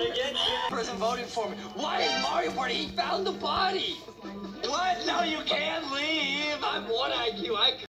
Get you. Person voted for me. Why is Mario Party? He found the body. What? No, you can't leave. I'm one IQ. I